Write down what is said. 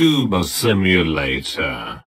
Scuba Simulator.